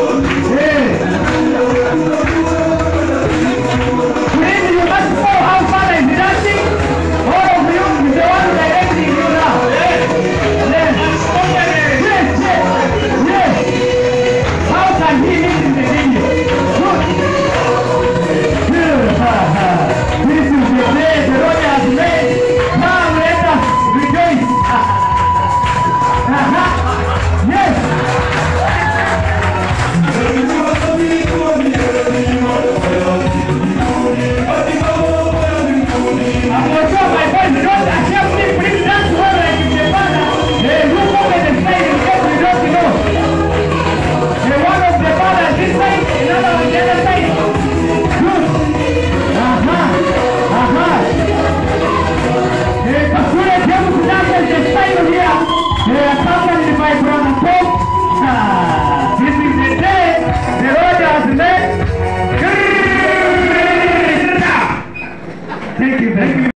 Yeah. my brother Pope. Ah, this is the day the Lord has made. Thank you, thank you.